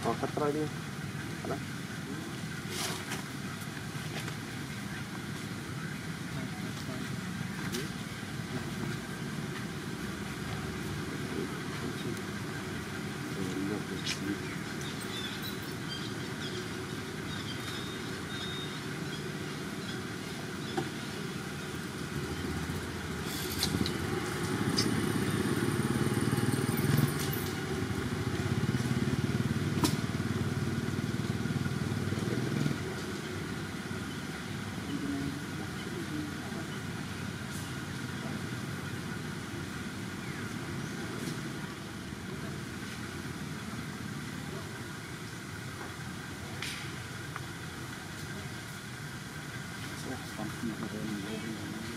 Kalkar terakhir. Ada? Thank you. 何も言わない。